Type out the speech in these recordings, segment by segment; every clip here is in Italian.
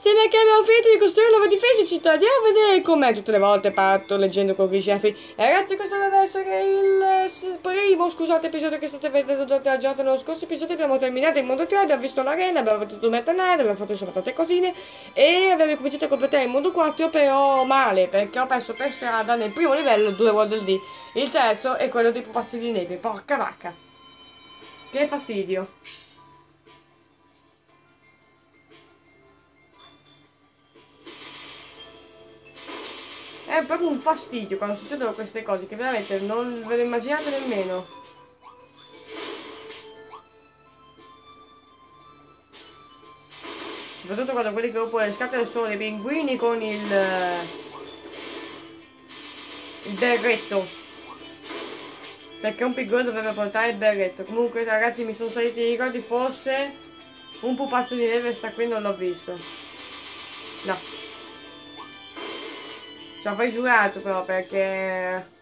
Sì, perché abbiamo finito di costruire nuove difese città. Andiamo a vedere com'è tutte le volte parto leggendo con i chefi. E ragazzi, questo deve essere il s- primo, scusate, episodio che state vedendo durante la giornata. Nello scorso episodio abbiamo terminato il mondo 3, abbiamo visto l'arena, abbiamo fatto Meta Night, abbiamo fatto insomma tante cosine. E abbiamo cominciato a completare il mondo 4, però male, perché ho perso per strada nel primo livello due World D. Il terzo è quello dei pupazzi di neve. Porca vacca. Che fastidio. È proprio un fastidio quando succedono queste cose che veramente non ve le immaginate nemmeno. Soprattutto quando quelli che rompono le scatole sono dei pinguini con il... eh, il berretto. Perché un pinguino dovrebbe portare il berretto. Comunque ragazzi mi sono saliti i ricordi forse un pupazzo di neve sta qui non l'ho visto. No. Ci avrei giurato però perché...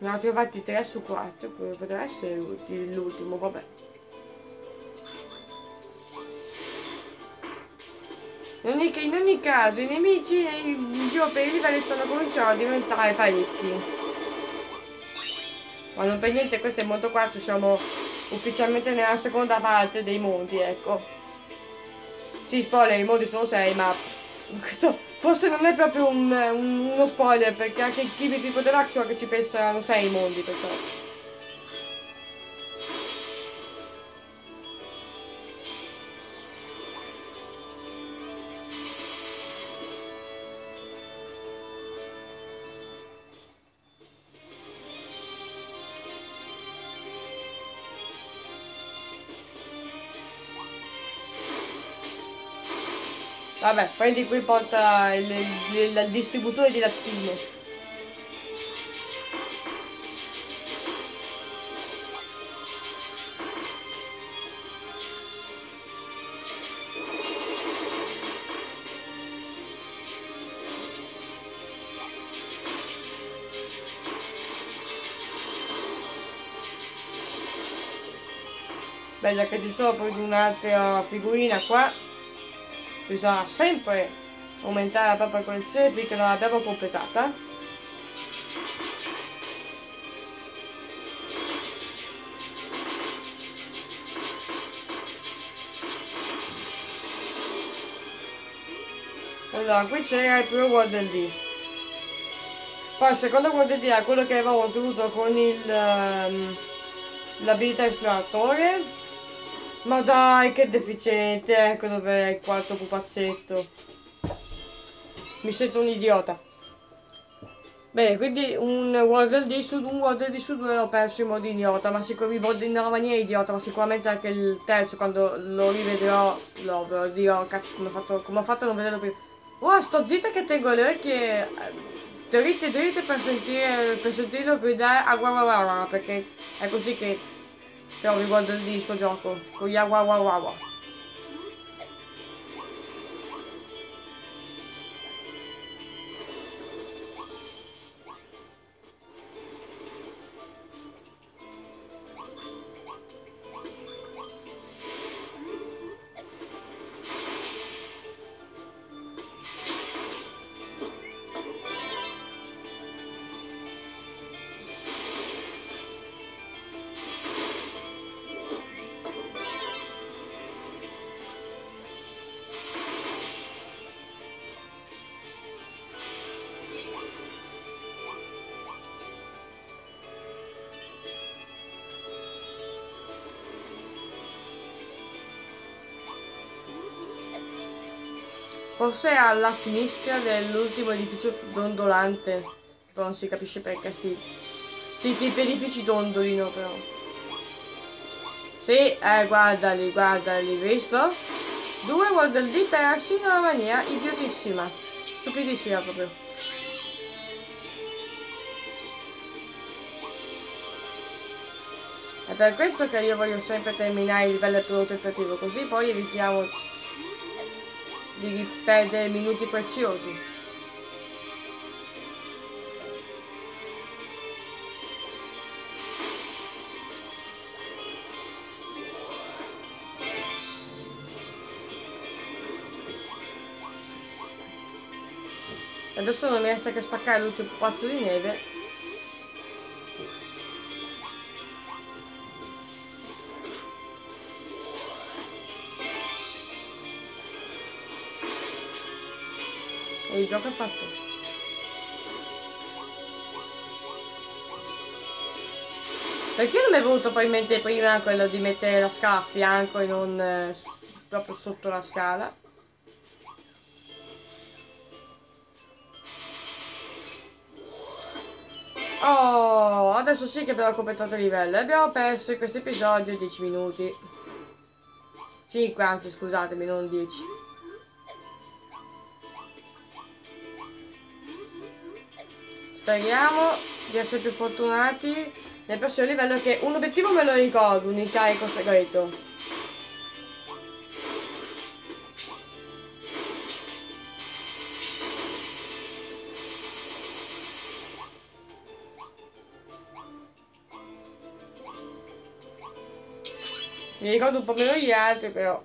Ne ho trovati 3 su 4, potrebbe essere l'ulti- l'ultimo, vabbè. In ogni, caso i nemici in giro per i livelli stanno cominciando a diventare parecchi. Ma non per niente questo è il mondo 4, siamo ufficialmente nella seconda parte dei mondi, ecco. Sì, spoiler, i modi sono 6, ma questo forse non è proprio un, un- uno spoiler, perché anche i Kiwi tipo Deluxe che ci pensano 6 mondi, perciò. Vabbè, prendi qui porta il, il- il- distributore di lattine. Beh, già che ci sono poi un'altra figurina qua, bisogna sempre aumentare la propria collezione finché non l'abbiamo completata. Allora, qui c'era il primo World D. Poi il secondo World D era quello che avevamo ottenuto con ehm, l'abilità esploratore. Ma dai, che deficiente, ecco dov'è il quarto pupazzetto. Mi sento un idiota. Bene, quindi un World D su un World D su due l'ho perso in modo idiota, ma sicuramente in una maniera idiota, ma sicuramente anche il terzo quando lo rivedrò lo, ve lo dirò, cazzo come ho fatto, come ho fatto a non vederlo prima. Oh, sto zitta che tengo le orecchie eh, dritte dritte per sentire per sentirlo gridare a guarda guarda perché è così che trovi World D sto gioco, con gli Forse alla sinistra dell'ultimo edificio dondolante. Però non si capisce perché sti, sti, sti edifici dondolino però. Sì, eh, guardali, guardali, visto? Due World D persi in una maniera idiotissima. Stupidissima proprio. È per questo che io voglio sempre terminare il livello più tentativo, così poi evitiamo Devi perdere minuti preziosi. Adesso non mi resta che spaccare l'ultimo pupazzo di neve gioco è fatto. Perché non mi è venuto poi in mente prima quello di mettere la scala a fianco e non eh, proprio sotto la scala? Oh, adesso sì che abbiamo completato il livello. Abbiamo perso in questo episodio 10 minuti. 5, anzi, scusatemi, non 10. Speriamo di essere più fortunati nel prossimo livello che un obiettivo me lo ricordo, un incarico segreto. Mi ricordo un po' meno gli altri, però.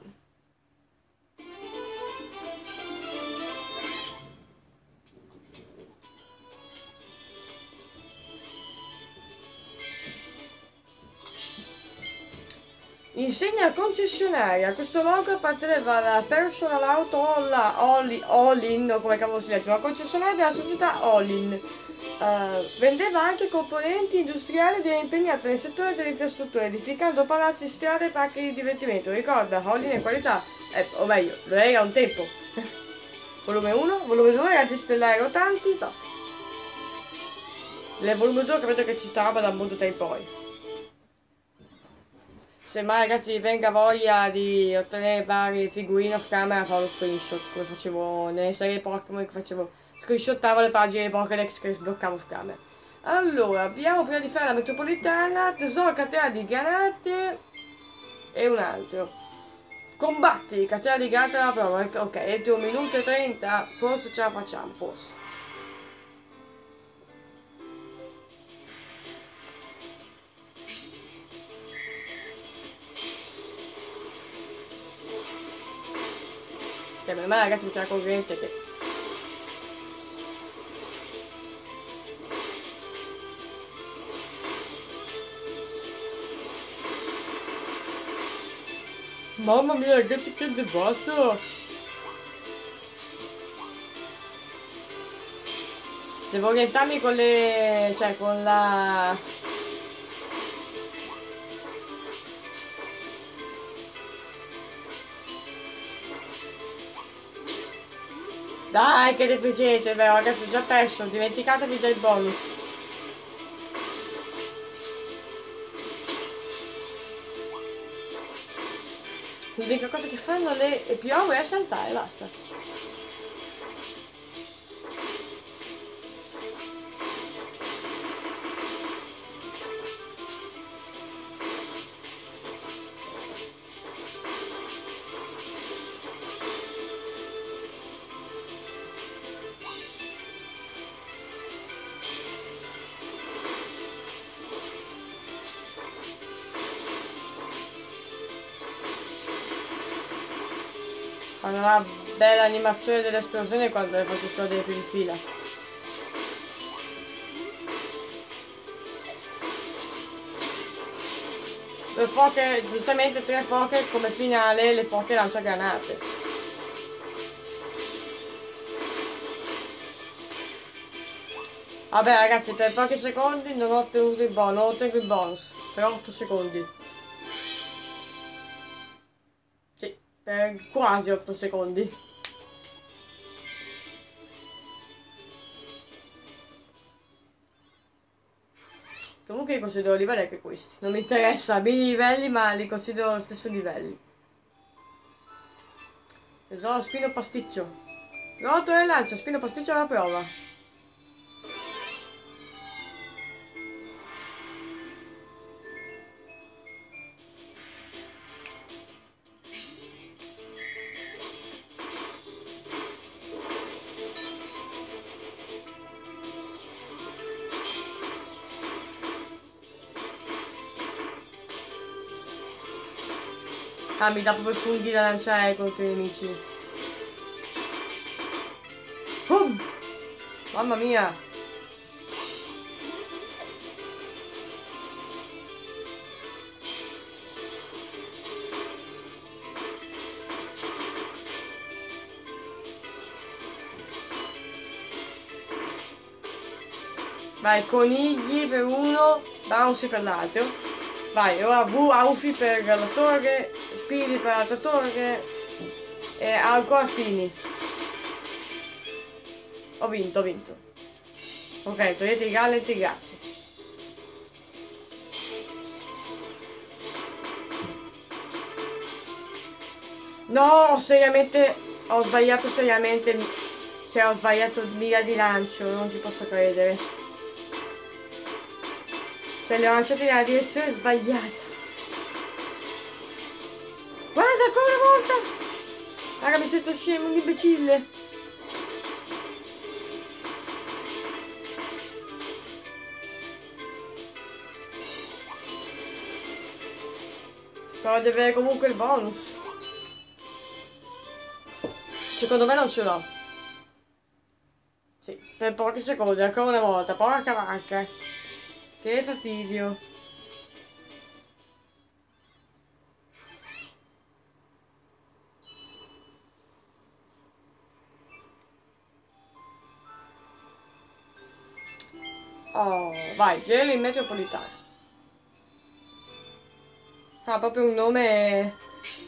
Insegna concessionaria. Questo logo apparteneva alla Personal Auto All-in, o come cavolo si legge, una concessionaria della società All-in. Uh, vendeva anche componenti industriali ed era impegnata nel settore delle infrastrutture, edificando palazzi, strade e parchi di divertimento. Ricorda, Holding è qualità, eh, o meglio, lo era un tempo. volume 1, volume 2, raggi stellari rotanti, basta. Nel volume 2 credo che ci sta roba da molto tempo poi. Se mai ragazzi venga voglia di ottenere vari figurine off camera, farò lo screenshot, come facevo nelle serie Pokémon che facevo screenshottavo le pagine di Pokédex che sbloccavo off camera. Allora, abbiamo prima di fare la metropolitana, tesoro catena di granate e un altro. Combatti, catena di granate alla prova. Ok, entro un minuto e 30, forse ce la facciamo, forse. Ok, meno male ragazzi che c'è la corrente che Mamma mia ragazzi che devasto! Devo orientarmi con le... cioè con la... Dai che deficiente, vero ragazzi ho già perso, dimenticatevi già il bonus. L'unica cosa che fanno le piove è saltare, basta. Una bella animazione dell'esplosione quando le faccio esplodere più di fila. Le foche, giustamente tre foche come finale, le foche lancia granate. Vabbè ragazzi, per pochi secondi non ho ottenuto il bonus, non ottengo il bonus. Per 8 secondi. per quasi 8 secondi. Comunque io considero livelli anche questi. Non mi interessa i livelli, ma li considero lo stesso livelli. Tesoro, spino pasticcio. Rotolo e lancia, spino pasticcio alla prova. Ah, mi dà proprio funghi da lanciare contro i nemici. Boom! Mamma mia! Vai, conigli per uno, bouncy per l'altro. Vai, ora V, Aufi per la torre, Spini per l'altra torre e ancora Spini. Ho vinto, ho vinto. Ok, togliete i galletti, grazie. No, seriamente, ho sbagliato seriamente, cioè ho sbagliato mira di lancio, non ci posso credere. Cioè li ho lanciati nella direzione sbagliata. Raga, mi sento scemo, un imbecille. Spero di avere comunque il bonus. Secondo me non ce l'ho. Sì, per pochi secondi, ancora una volta. Porca vacca. Che fastidio. Oh, vai, in metropolitano. Ha proprio un nome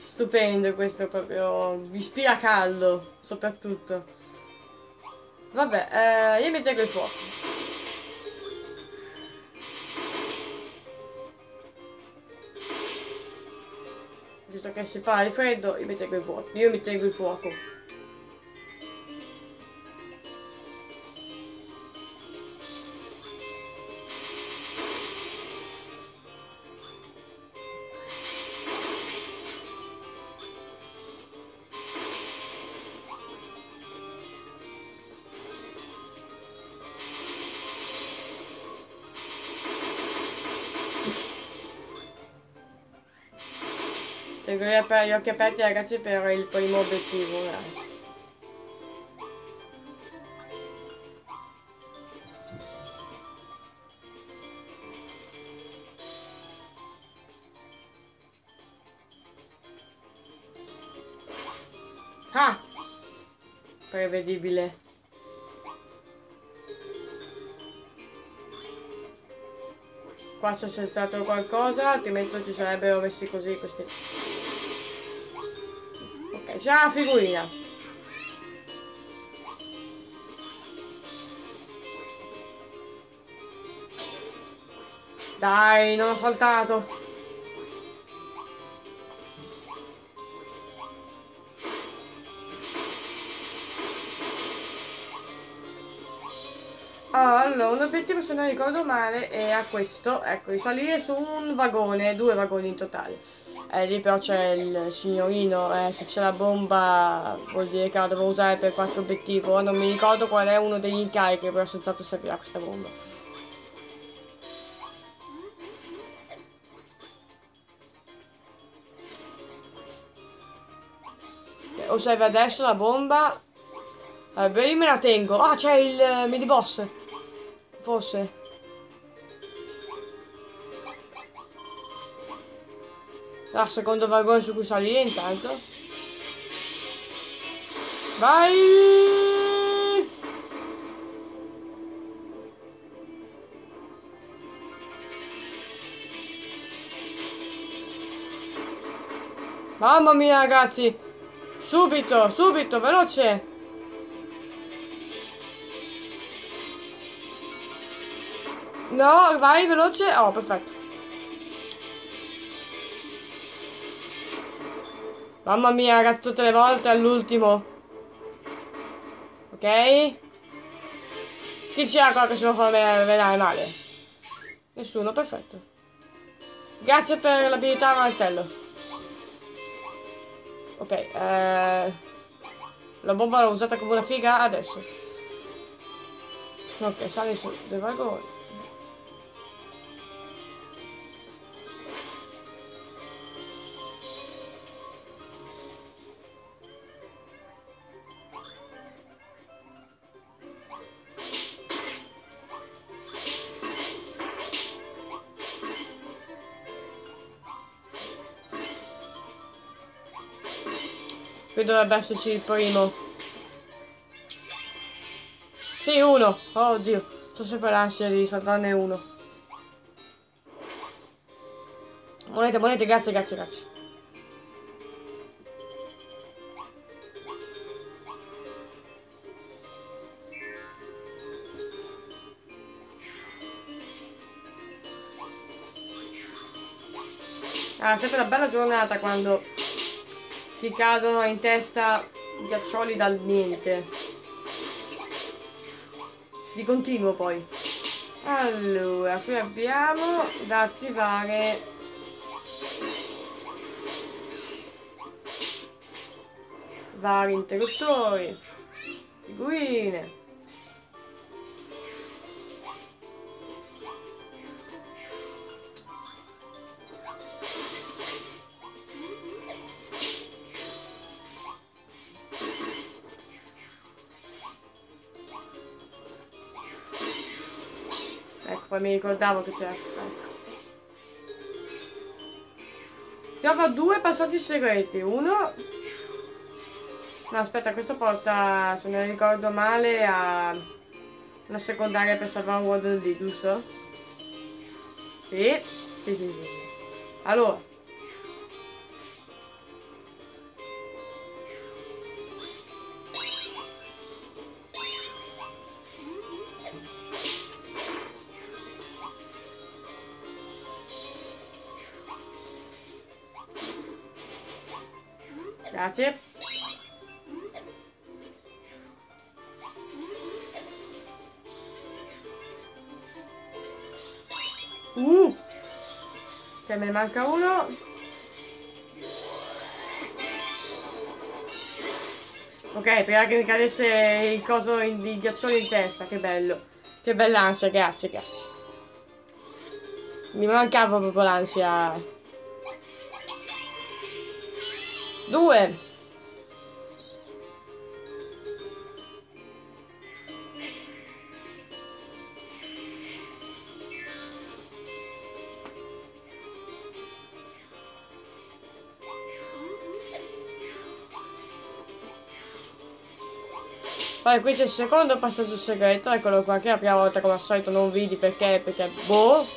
stupendo questo, proprio mi ispira caldo, soprattutto. Vabbè, eh, io mi tengo il fuoco. visto che si fa il freddo, io mi tengo il fuoco. Io mi tengo il fuoco. Gli occhi aperti ragazzi per il primo obiettivo. Dai. Ah! Prevedibile. Qua c'è senzato qualcosa, altrimenti ci sarebbero messi così questi c'è una figurina. Dai, non ho saltato. Allora, un obiettivo se non ricordo male è questo, ecco, di salire su un vagone, due vagoni in totale. Eh, lì però c'è il signorino, eh, se c'è la bomba vuol dire che la devo usare per qualche obiettivo. Non mi ricordo qual è uno degli incarichi, però senz'altro servirà questa bomba. o serve adesso la bomba. Eh, beh, io me la tengo. Ah, c'è il mini boss. Forse. La secondo vagone su cui salire intanto. Vai! Mamma mia ragazzi! Subito, subito, veloce! No, vai veloce. Oh, perfetto. Mamma mia, ragazzi, tutte le volte all'ultimo. Ok? Chi c'era qua che si può far vedere male? Nessuno, perfetto. Grazie per l'abilità martello. Ok, eh... La bomba l'ho usata come una figa adesso. Ok, sali su dei vagoni. Dovrebbe esserci il primo. Sì, uno. Oddio. Ho sempre di saltarne uno. Monete, monete, grazie, grazie, grazie. Ah, sempre una bella giornata quando ti cadono in testa ghiaccioli dal niente. Di continuo poi. Allora, qui abbiamo da attivare vari interruttori, figurine. Poi mi ricordavo che c'era. Ecco. Trova due passaggi segreti. Uno... No, aspetta, questo porta, se non ricordo male, a una secondaria per salvare un Waddle D, giusto? Sì? Sì, sì, sì, sì. Allora, Grazie. Uh! Che me ne manca uno. Ok, prima che mi cadesse il coso di ghiaccioli in testa, che bello. Che bella ansia, grazie, grazie. Mi mancava proprio l'ansia. Due. Poi qui c'è il secondo passaggio segreto, eccolo qua, che la prima volta come al solito non vidi perché, perché, boh,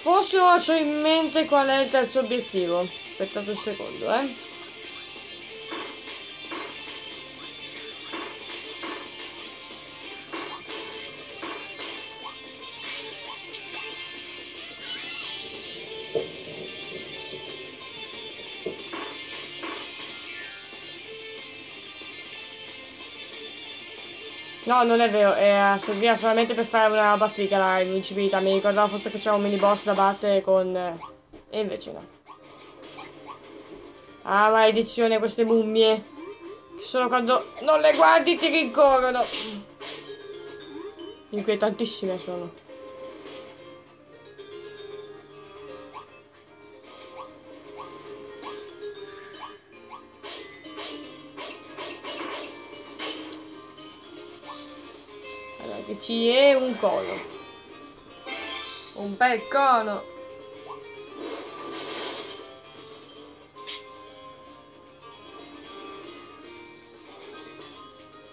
Forse ho in mente qual è il terzo obiettivo. Aspettate un secondo, eh. No, non è vero, eh, serviva solamente per fare una roba figa la invincibilità. Mi ricordavo forse che c'era un mini boss da battere con... E invece no. Ah, maledizione, queste mummie. Che solo quando non le guardi ti rincorrono. Inquietantissime sono. Ci è un cono. Un bel cono.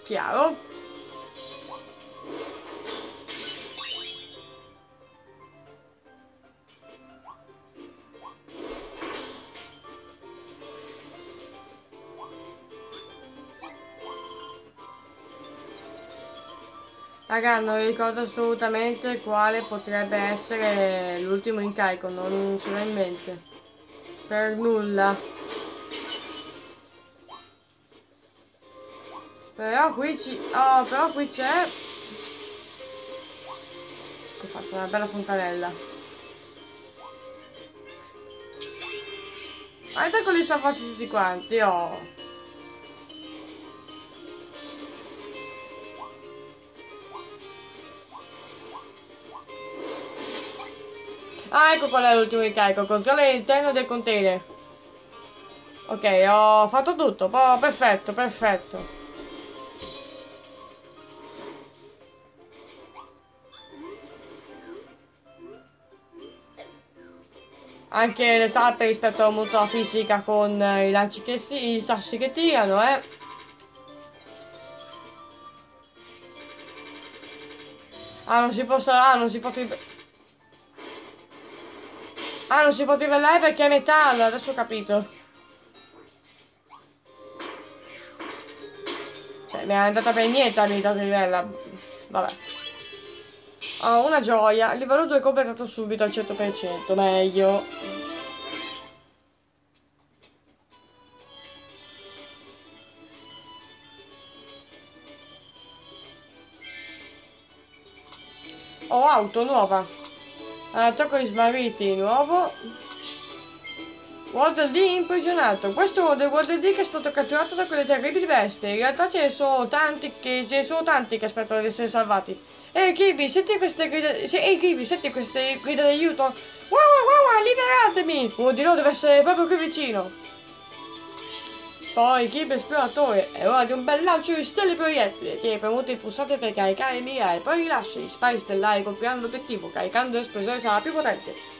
Chiaro? Raga, non ricordo assolutamente quale potrebbe essere l'ultimo incarico, non ce l'ho in mente. Per nulla. Però qui ci... Oh, però qui c'è... Ho fatto una bella fontanella. Guarda che li sono fatti tutti quanti, oh. Ah, ecco qual è l'ultimo incarico. Controlla l'interno del container. Ok, ho fatto tutto. Oh, perfetto, perfetto. Anche le tappe rispetto molto alla fisica con eh, i lanci che si, i sassi che tirano, eh. Ah, non si può ah, non si può Ah, non si può trivellare perché è metallo, adesso ho capito. Cioè, mi è andata per niente la vita trivella. Vabbè. Oh, una gioia. Il livello 2 completato subito al 100%. Meglio. Ho oh, auto nuova. Attacco di smarriti nuovo. Waddle Dee imprigionato. Questo Waddle, Waddle Dee che è stato catturato da quelle terribili bestie. In realtà ce ne sono tanti che, ne sono tanti che aspettano di essere salvati. Ehi Kirby, senti queste grida... Ehi Kirby, senti queste grida d'aiuto? Wow wow wow, liberatemi! Uno di loro deve essere proprio qui vicino. Poi Kirby esploratore, è ora di un bel lancio di stelle proiettili. Tieni premuto il pulsante per caricare e mirare, poi rilascia gli spari stellari colpiranno l'obiettivo. Caricando l'esplosione sarà più potente.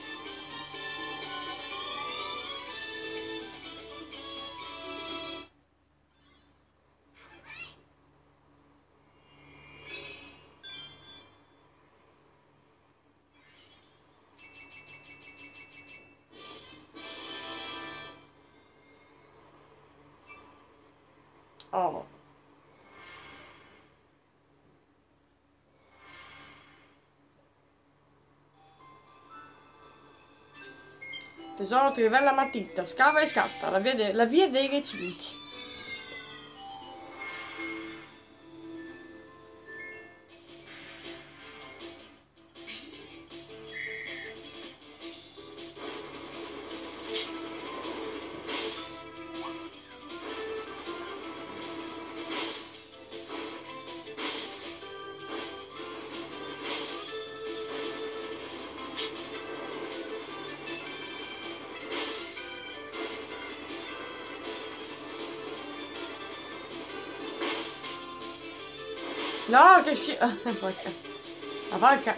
Oh. Tesoro trivella matita, scava e scatta, la via, de la via dei recinti. No, che sci... porca. La porca.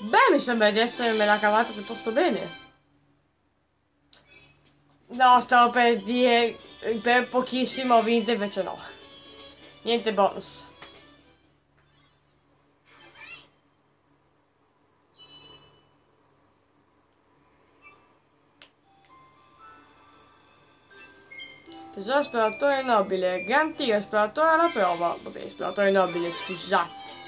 Beh, mi sembra di essermela cavata piuttosto bene. No, stavo per dire per pochissimo ho vinto invece no. Niente bonus. Tesoro esploratore nobile, gran tiro esploratore alla prova. Vabbè, esploratore nobile, scusate.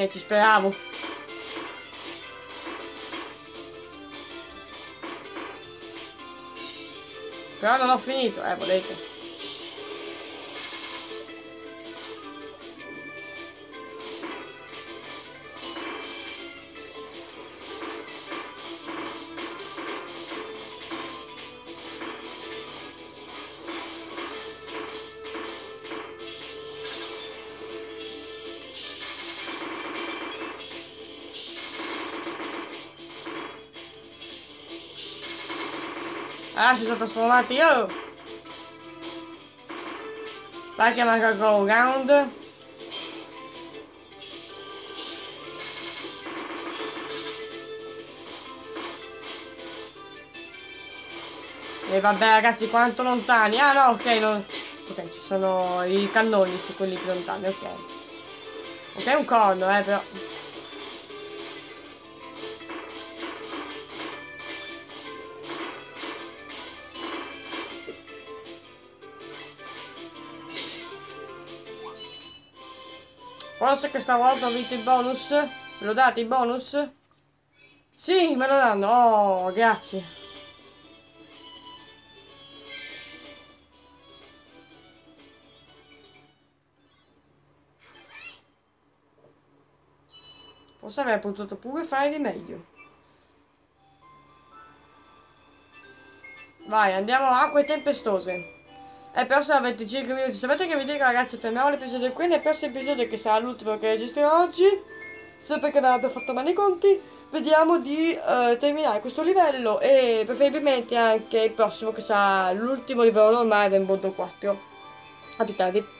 Eh, ci speravo. Però non ho finito, eh, volete. Ah, si sono trasformati, oh! Vai che manca go round. E vabbè ragazzi, quanto lontani? Ah no, ok, non... Ok, ci sono i cannoni su quelli più lontani, ok. Ok, un corno, eh, però... Forse questa volta ho vinto il bonus? Me lo date il bonus? Sì, me lo danno. Oh, grazie. Forse avrei potuto pure fare di meglio. Vai, andiamo a acque tempestose. È perso a 25 minuti. Sapete che vi dico ragazzi, fermiamo l'episodio qui. Nel prossimo episodio, che sarà l'ultimo che registrerò oggi, sempre che non abbia fatto male i conti, vediamo di uh, terminare questo livello e preferibilmente anche il prossimo che sarà l'ultimo livello normale del mondo 4. A più tardi.